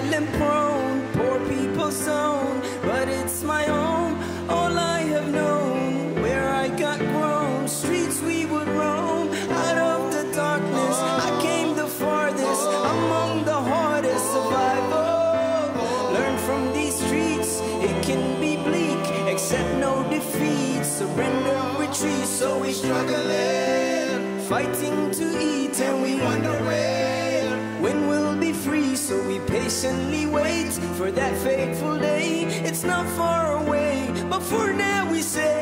violent prone, poor people's zone, but it's my home, all I have known. Where I got grown, streets we would roam, out of the darkness, I came the farthest, among the hardest survival. Learn from these streets, it can be bleak, accept no defeat, surrender, retreat, so we struggling, fighting to eat, and we wonder where, when we'll be free, so we patiently wait for that fateful day. It's not far away, but for now we say,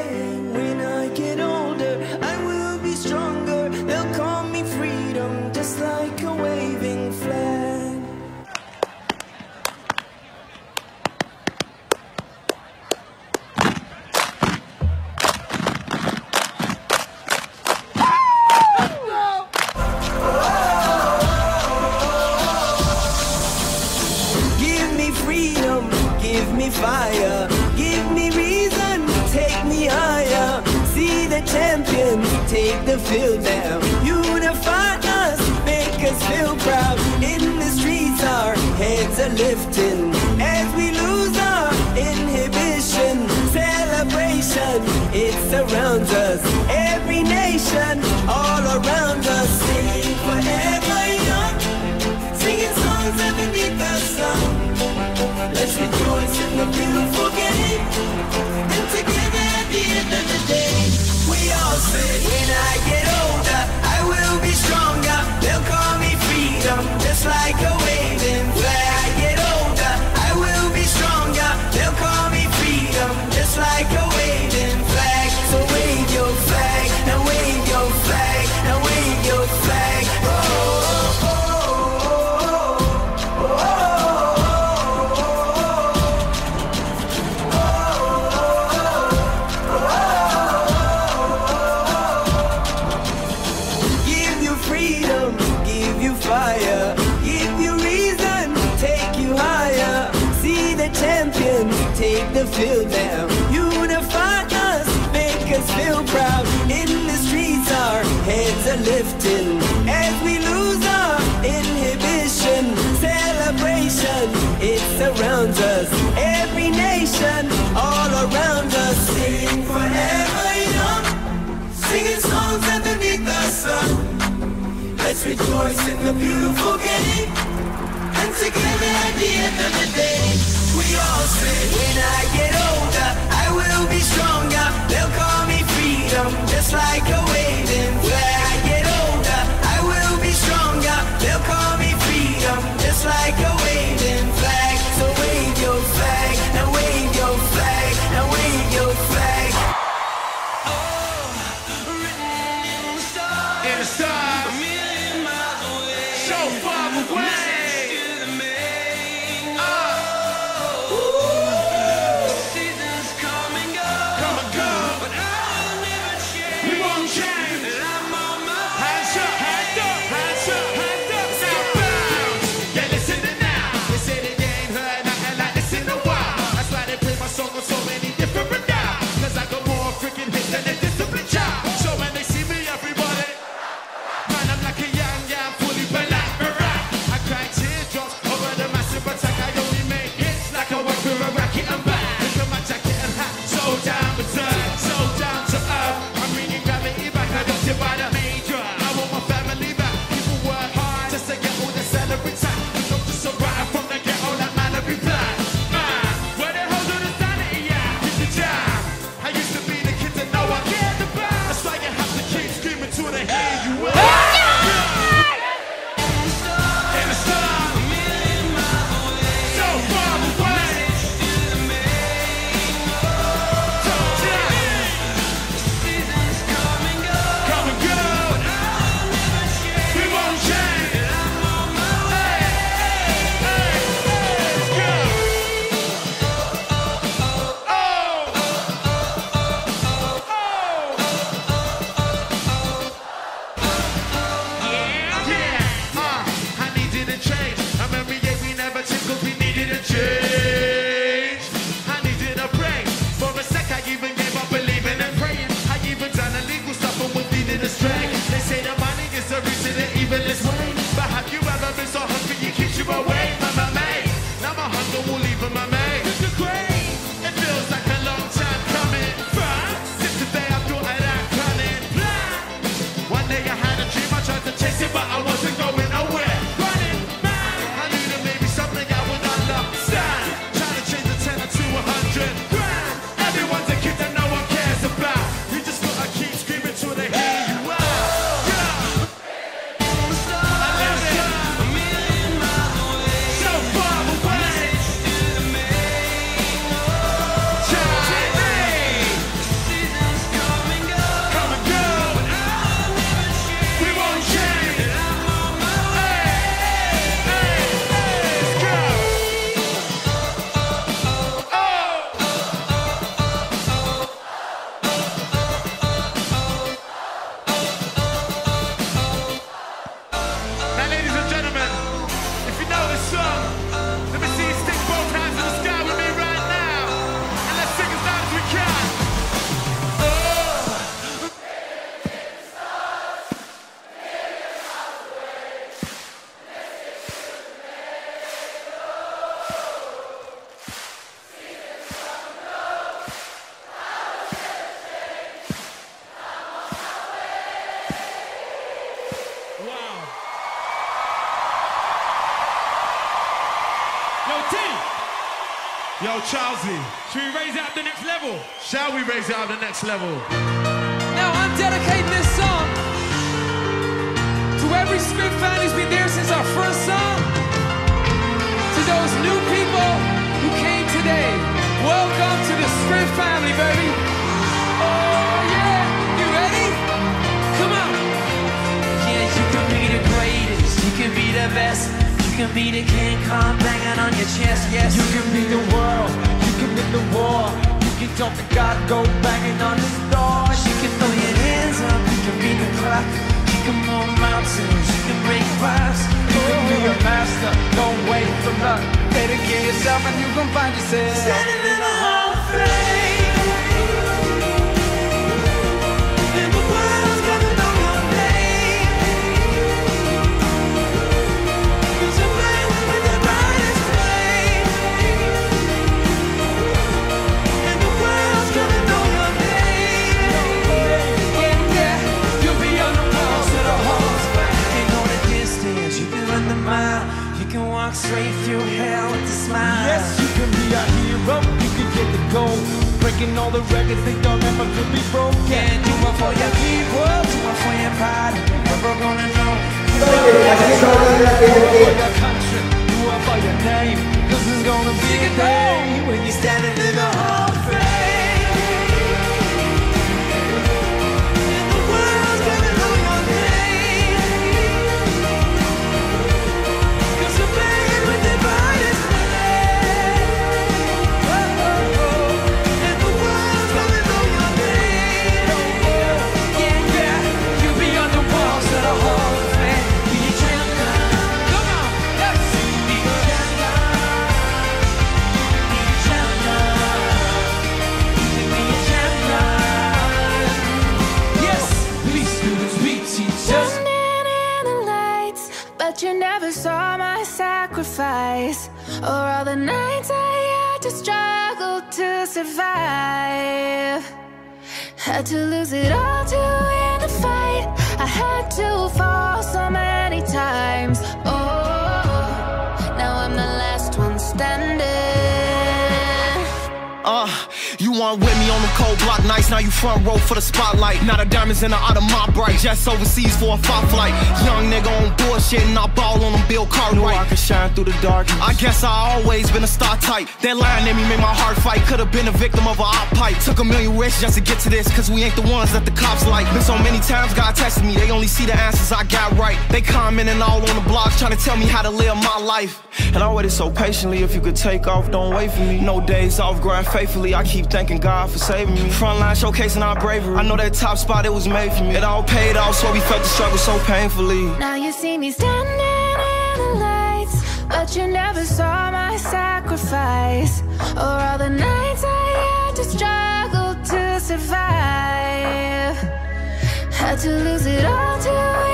lifting as we lose our inhibition. Celebration, it surrounds us. Every nation, all around us, sing forever young singing songs underneath the sun. Let's rejoice in the beautiful game. And together at the end of the day, we all say, when I get older, I will be stronger. They'll call me freedom, just like a Yo, Charlesy. Should we raise it up the next level? Shall we raise it up the next level? Now I'm dedicating this song to every Script fan who's been there since our first song. To those new people who came today, welcome to the Script family, baby. Can be the King Kong banging on your chest, yes. You can be the world, you can win the war. You can jump the God, go banging on his door. You can throw your hands up, you can be the clock, you can move mountains, you can break rocks. You can be a master, don't wait for luck. Dedicate yourself and you can find yourself. Standing in a hall of fame. Walk through hell with a smile. Yes, you can be a hero, you can get the gold. Breaking all the records they don't ever could be broken. Yeah, do it for your people, do it for your pride. Never gonna know. Do it for your country, do it for your name. This is gonna be a day when you You're standing in the hall to struggle to survive. Had to lose it all to win cold block nights, now you front row for the spotlight. Now the diamonds in the out of my bright, just overseas for a fight flight. Young nigga on bullshit and I ball on them Bill Cartwright. I can shine through the dark. I guess I always been a star type. That line in me made my heart fight. Could have been a victim of a op pipe. Took a million risks just to get to this, cause we ain't the ones that the cops like. Been so many times God tested me, they only see the answers I got right. They commenting all on the blogs trying to tell me how to live my life. And I waited so patiently, if you could take off, don't wait for me. No days off, grind faithfully. I keep thanking God for saving me. Frontline showcasing our bravery. I know that top spot, it was made for me. It all paid off, so we felt the struggle so painfully. Now you see me standing in the lights, but you never saw my sacrifice. Or all the nights I had to struggle to survive. Had to lose it all to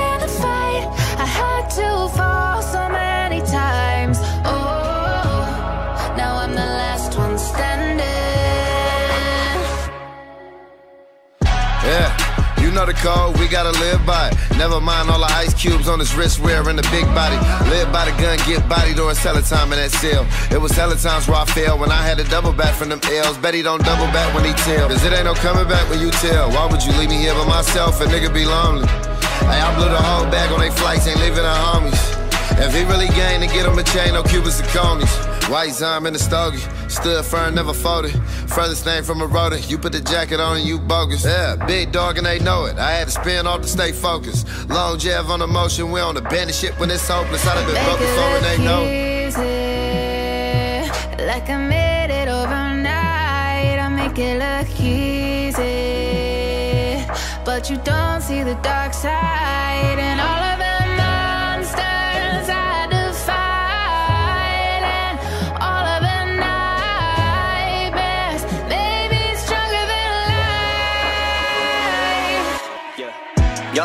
Yeah, you know the code, we gotta live by it. Never mind all the ice cubes on his wrist wearing the big body. Live by the gun, get body during hella time in that cell. It was hella times where I failed when I had to double back from them L's. Bet he don't double back when he tell. Cause it ain't no coming back when you tell. Why would you leave me here by myself? A nigga be lonely. Hey, I blew the whole bag on they flights, ain't leaving the homies. If he really gained to get him a chain, no Cubans and conies. White Zime in the stogie, stood firm, never folded. Furthest thing from a rotor, you put the jacket on and you bogus. Yeah, big dog and they know it. I had to spin off to stay focused. Long Jeff on the motion, we on the bandit shit when it's hopeless. I'd have been broke before and they know. it. easy, like I made it overnight. I make it look easy, but you don't see the dark side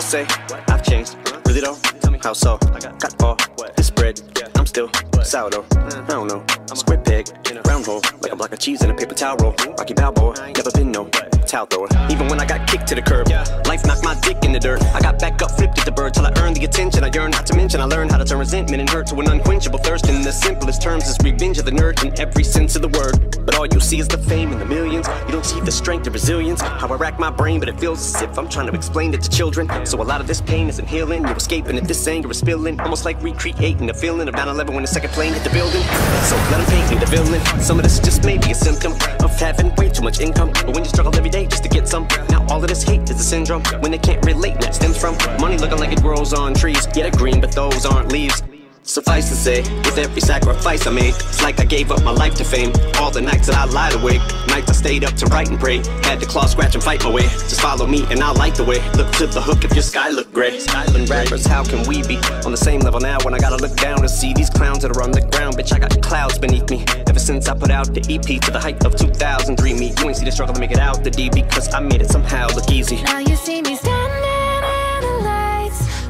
say I've changed, really though? How so? Got ball, this bread, I'm still sourdough. I don't know, square peg, in a round hole, like a block of cheese in a paper towel roll. Rocky Balboa, never been no towel thrower. Even when I got kicked to the curb, life knocked my dick in the dirt. I got back up, flipped at the bird till I earned the attention I yearn, Not to mention, I learned how to turn resentment and hurt to an unquenchable thirst. In the simplest terms, is revenge of the nerd in every sense of the word. But all you see is the fame and the millions. You don't see the strength and resilience. How I rack my brain, but it feels as if I'm trying to explain it to children. So a lot of this pain isn't healing. You're escaping if this anger is spilling. Almost like recreating the feeling of 9 11 when the second plane hit the building. So let them paint me the villain. Some of this just may be a symptom of having way too much income. But when you struggle every day just to get some, now all of this hate is a syndrome. When they can't relate, that stems from money looking like it grows on trees. Yeah, they're green, but those aren't leaves. Suffice to say, with every sacrifice I made, it's like I gave up my life to fame. All the nights that I lied awake, nights I stayed up to write and pray. Had to claw, scratch, and fight my way. Just follow me and I'll light the way. Look to the hook if your sky look gray. Skyland rappers, how can we be on the same level now when I gotta look down and see these clowns that are on the ground? Bitch, I got clouds beneath me. Ever since I put out the EP to the height of 2003, me, you ain't see the struggle to make it out the D because I made it somehow look easy. Now you see me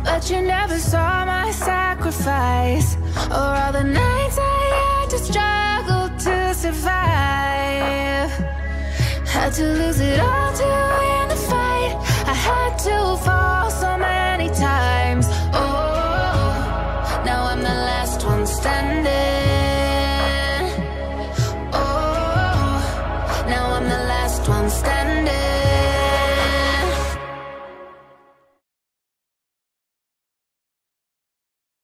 but you never saw my sacrifice or all the nights I had to struggle to survive. Had to lose it all.